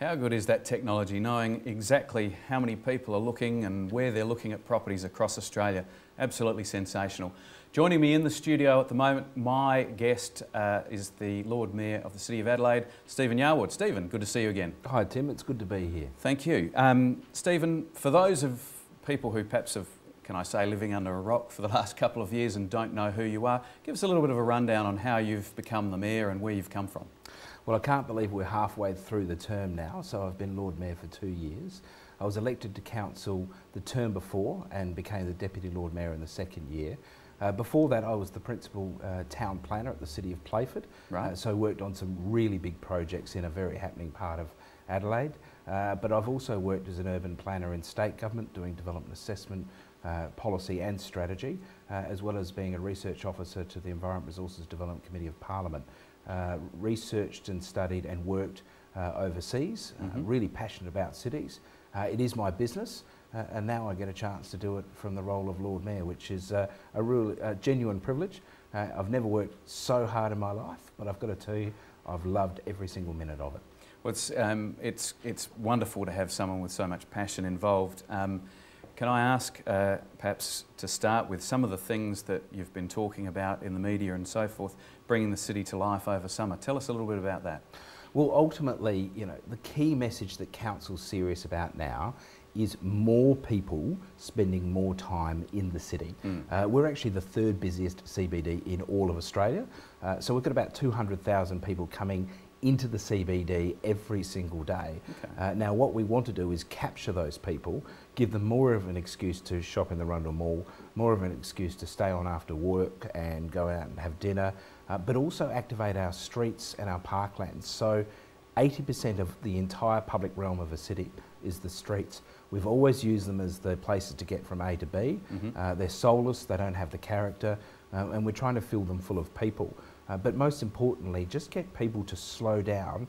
How good is that technology, knowing exactly how many people are looking and where they're looking at properties across Australia? Absolutely sensational. Joining me in the studio at the moment, my guest uh, is the Lord Mayor of the City of Adelaide, Stephen Yarwood. Stephen, good to see you again. Hi Tim, it's good to be here. Thank you. Um, Stephen, for those of people who perhaps have, can I say, living under a rock for the last couple of years and don't know who you are, give us a little bit of a rundown on how you've become the Mayor and where you've come from. Well, I can't believe we're halfway through the term now, so I've been Lord Mayor for two years. I was elected to council the term before and became the Deputy Lord Mayor in the second year. Uh, before that, I was the principal uh, town planner at the City of Playford, right. uh, so worked on some really big projects in a very happening part of Adelaide. Uh, but I've also worked as an urban planner in state government, doing development assessment, uh, policy and strategy, uh, as well as being a research officer to the Environment Resources Development Committee of Parliament uh, researched and studied and worked uh, overseas, mm -hmm. really passionate about cities. Uh, it is my business. Uh, and now I get a chance to do it from the role of Lord Mayor, which is uh, a real genuine privilege. Uh, I've never worked so hard in my life, but I've got to tell you, I've loved every single minute of it. Well, it's, um, it's, it's wonderful to have someone with so much passion involved. Um, can I ask, uh, perhaps to start with, some of the things that you've been talking about in the media and so forth, bringing the city to life over summer? Tell us a little bit about that. Well, ultimately, you know, the key message that Council's serious about now is more people spending more time in the city. Mm. Uh, we're actually the third busiest CBD in all of Australia. Uh, so we've got about 200,000 people coming into the CBD every single day. Okay. Uh, now, what we want to do is capture those people, give them more of an excuse to shop in the Rundle Mall, more of an excuse to stay on after work and go out and have dinner, uh, but also activate our streets and our parklands. So 80% of the entire public realm of a city is the streets. We've always used them as the places to get from A to B. Mm -hmm. uh, they're soulless, they don't have the character, uh, and we're trying to fill them full of people. Uh, but most importantly, just get people to slow down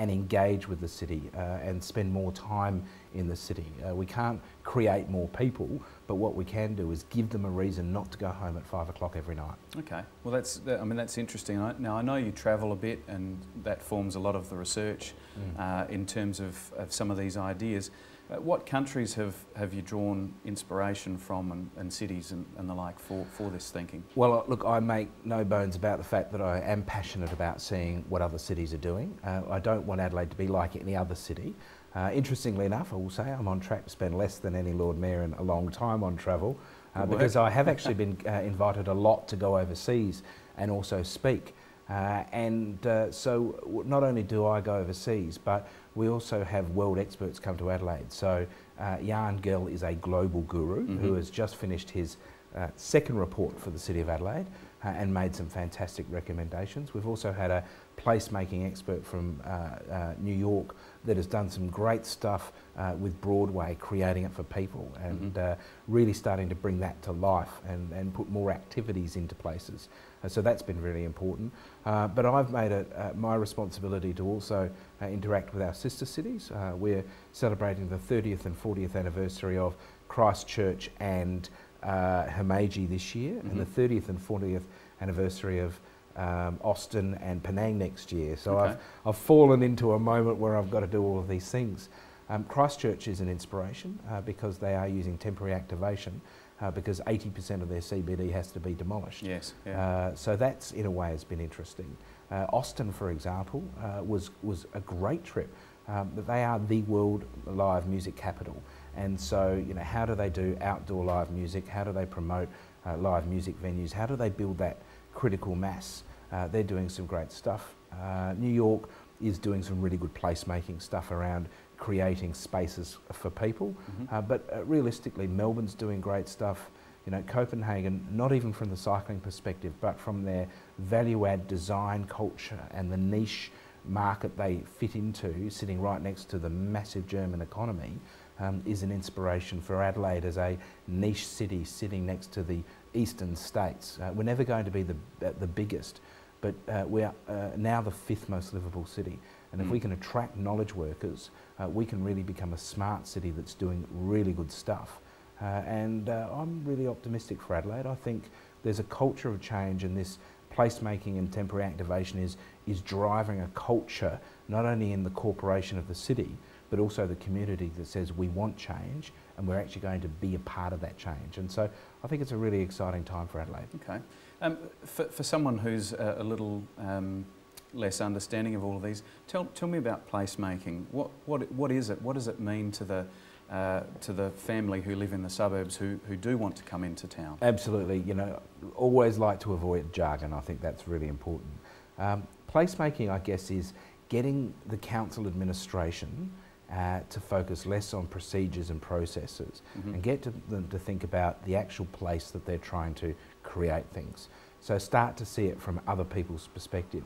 and engage with the city uh, and spend more time in the city. Uh, we can't create more people, but what we can do is give them a reason not to go home at five o'clock every night. Okay, well that's, I mean that's interesting. Now I know you travel a bit and that forms a lot of the research mm. uh, in terms of, of some of these ideas. Uh, what countries have, have you drawn inspiration from and, and cities and, and, the like for, for this thinking? Well, uh, look, I make no bones about the fact that I am passionate about seeing what other cities are doing. Uh, I don't want Adelaide to be like any other city. Uh, interestingly enough, I will say I'm on track to spend less than any Lord Mayor in a long time on travel uh, because I have actually been uh, invited a lot to go overseas and also speak. Uh, and uh, so not only do I go overseas, but we also have world experts come to Adelaide. So uh, Jan Gehl is a global guru mm -hmm. who has just finished his uh, second report for the City of Adelaide uh, and made some fantastic recommendations. We've also had a placemaking expert from uh, uh, New York that has done some great stuff uh, with Broadway, creating it for people and mm -hmm. really starting to bring that to life and, and put more activities into places. Uh, so that's been really important. Uh, but I've made it my responsibility to also interact with our sister cities. we're celebrating the 30th and 40th anniversary of Christchurch and Himeji this year mm -hmm. and the 30th mm-hmm. and 40th anniversary of um, Austin and Penang next year. So okay. I've, I've fallen into a moment where I've got to do all of these things. Um, Christchurch is an inspiration uh, because they are using temporary activation uh, because 80% of their CBD has to be demolished. Yes. Yeah. Uh, so that's in a way has been interesting. Uh, Austin, for example, uh, was, was a great trip. Um, they are the world live music capital. And so, you know, how do they do outdoor live music? How do they promote uh, live music venues? How do they build that critical mass. Uh, they're doing some great stuff. Uh, New York is doing some really good placemaking stuff around creating spaces for people. Mm -hmm. uh, but uh, realistically, Melbourne's doing great stuff. You know, Copenhagen, not even from the cycling perspective, but from their value add design culture and the niche market they fit into, sitting right next to the massive German economy, um, is an inspiration for Adelaide as a niche city sitting next to the eastern states. Uh, we're never going to be the, uh, the biggest, but uh, we're uh, now the fifth most livable city. And mm. if we can attract knowledge workers, uh, we can really become a smart city that's doing really good stuff. Uh, and I'm really optimistic for Adelaide. I think there's a culture of change and this placemaking and temporary activation is, is driving a culture not only in the corporation of the city, but also the community that says we want change and we're actually going to be a part of that change. And so I think it's a really exciting time for Adelaide. Okay. Um, for, for someone who's a, a little um, less understanding of all of these, tell, tell me about placemaking. What, what, what is it? What does it mean to the, uh, to the family who live in the suburbs who, who do want to come into town? Absolutely. You know, always like to avoid jargon. I think that's really important. Um, placemaking, I guess, is getting the council administration uh, to focus less on procedures and processes mm -hmm. and get to them to think about the actual place that they're trying to create things. So start to see it from other people's perspective.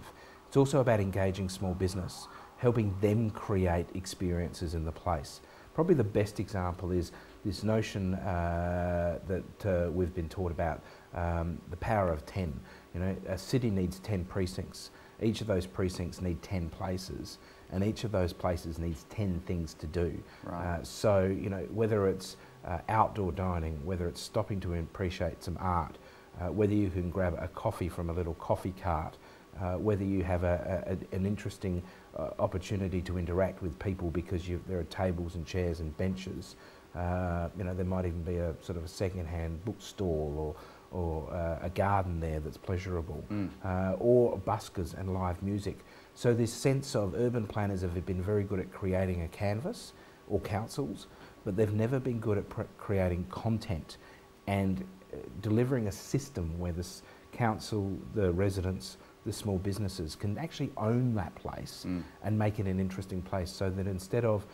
It's also about engaging small business, helping them create experiences in the place. Probably the best example is this notion uh, that uh, we've been taught about, um, the power of 10. You know, a city needs 10 precincts. Each of those precincts need 10 places and each of those places needs 10 things to do. Right. Uh, so, you know, whether it's uh, outdoor dining, whether it's stopping to appreciate some art, uh, whether you can grab a coffee from a little coffee cart, uh, whether you have a, a, an interesting uh, opportunity to interact with people because there are tables and chairs and benches. Uh, you know, there might even be a sort of a second-hand bookstall or, or uh, a garden there that's pleasurable, mm. Uh, or buskers and live music. So this sense of urban planners have been very good at creating a canvas, or councils, but they've never been good at creating content and uh, delivering a system where this council, the residents, the small businesses can actually own that place mm. and make it an interesting place so that instead of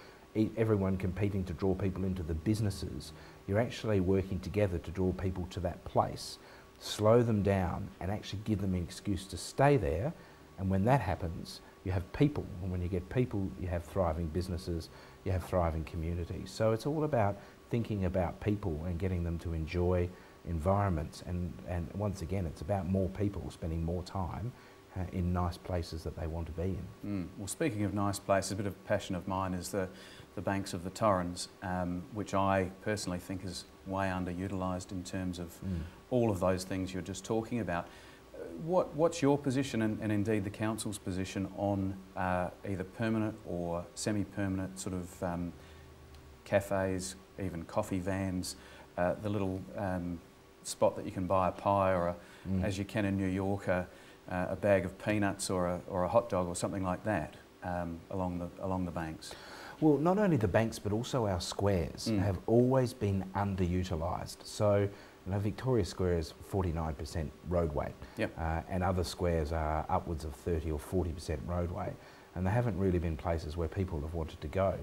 everyone competing to draw people into the businesses, you're actually working together to draw people to that place, slow them down and actually give them an excuse to stay there. And when that happens, you have people. And when you get people, you have thriving businesses, you have thriving communities. So it's all about thinking about people and getting them to enjoy environments. And, and once again, it's about more people spending more time uh, in nice places that they want to be in. Mm. Well, speaking of nice places, a bit of passion of mine is the, the banks of the Torrens, um, which I personally think is way underutilised in terms of mm. all of those things you're just talking about. Uh, what, what's your position and, and, indeed the council's position on uh, either permanent or semi-permanent sort of um, cafes, even coffee vans, uh, the little um, spot that you can buy a pie or, a, mm. as you can in New York, a, a bag of peanuts or a, or a hot dog or something like that um, along, the, along the banks? Well, not only the banks but also our squares mm. have always been underutilised. So, know, Victoria Square is 49% roadway, yep. uh, and other squares are upwards of 30 or 40% roadway, and they haven't really been places where people have wanted to go.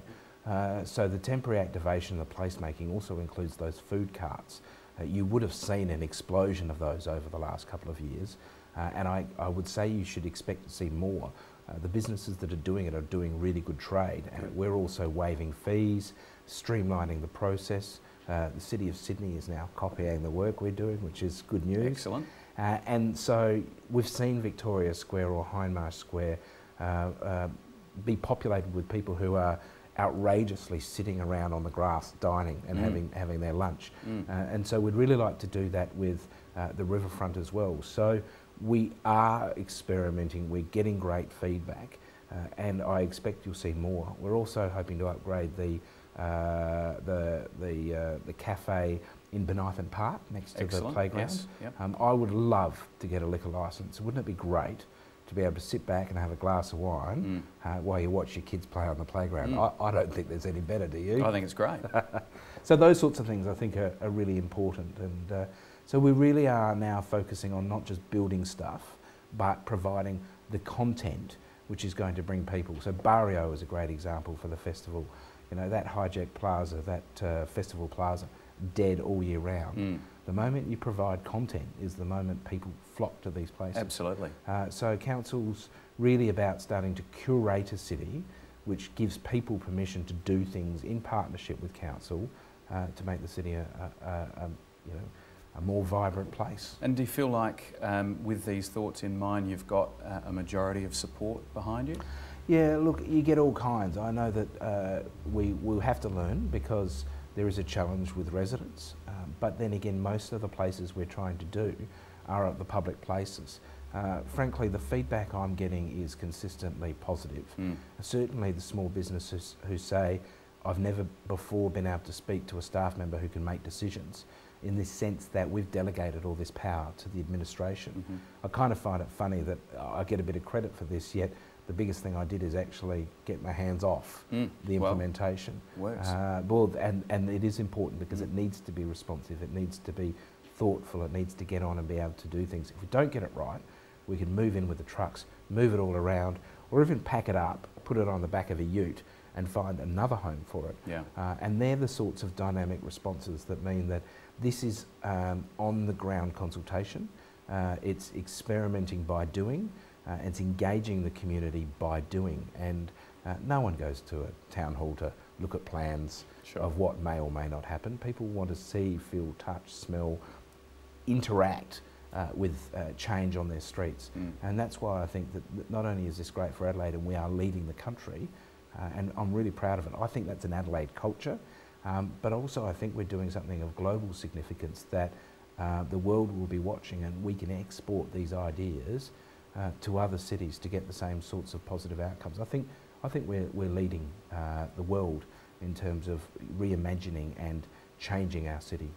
Uh, so the temporary activation of the placemaking also includes those food carts. Uh, you would have seen an explosion of those over the last couple of years, uh, and I, I would say you should expect to see more. Uh, the businesses that are doing it are doing really good trade, and we're also waiving fees, streamlining the process. Uh, the City of Sydney is now copying the work we're doing, which is good news. Excellent. Uh, and so we've seen Victoria Square or Hindmarsh Square uh, uh, be populated with people who are outrageously sitting around on the grass dining and mm. having, having their lunch. Mm. Uh, and so we'd really like to do that with uh, the riverfront as well. So we are experimenting, we're getting great feedback, uh, and I expect you'll see more. We're also hoping to upgrade the the the, uh, the cafe in Bonython Park next to Excellent. the playground. Yes. Yep. Um, I would love to get a liquor license. Wouldn't it be great to be able to sit back and have a glass of wine mm. uh, while you watch your kids play on the playground. Mm. I, I, don't think there's any better, do you? I think it's great. so those sorts of things I think are, are really important. And uh, so we really are now focusing on not just building stuff, but providing the content which is going to bring people. So Barrio is a great example for the festival. You know, that hijack plaza, that uh, festival plaza, dead all year round. Mm. The moment you provide content is the moment people flock to these places. Absolutely. Uh, so council's really about starting to curate a city which gives people permission to do things in partnership with council uh, to make the city a, a, a, you know, a more vibrant place. And do you feel like um, with these thoughts in mind you've got uh, a majority of support behind you? Yeah, look, you get all kinds. I know that uh, we will have to learn because there is a challenge with residents. Um, but then again, most of the places we're trying to do are at the public places. uh, frankly, the feedback I'm getting is consistently positive. Mm. Certainly, the small businesses who say, I've never before been able to speak to a staff member who can make decisions in this sense that we've delegated all this power to the administration. Mm -hmm. I kind of find it funny that I get a bit of credit for this, yet the biggest thing I did is actually get my hands off mm. the implementation. Well, works. Uh, well, and, and it is important because mm. it needs to be responsive, it needs to be thoughtful, it needs to get on and be able to do things. If we don't get it right, we can move in with the trucks, move it all around, or even pack it up, put it on the back of a ute and find another home for it. Yeah. Uh, and they're the sorts of dynamic responses that mean that this is um, on the ground consultation, uh, it's experimenting by doing, uh, it's engaging the community by doing. And uh, no one goes to a town hall to look at plans sure. of what may or may not happen. People want to see, feel, touch, smell, interact uh, with uh, change on their streets. Mm. And that's why I think that not only is this great for Adelaide and we are leading the country, uh, and I'm really proud of it. I think that's an Adelaide culture, um, but also I think we're doing something of global significance that uh, the world will be watching and we can export these ideas uh, to other cities to get the same sorts of positive outcomes. I think, I think we're, we're leading uh, the world in terms of reimagining and changing our city.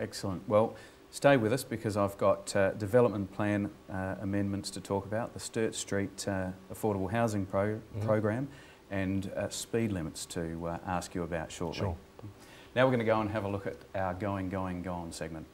Excellent. Well, stay with us because I've got uh, development plan uh, amendments to talk about, the Sturt Street uh, Affordable Housing pro mm -hmm. Program and uh, speed limits to uh, ask you about shortly. Sure. Now we're going to go and have a look at our Going, Going, Gone segment.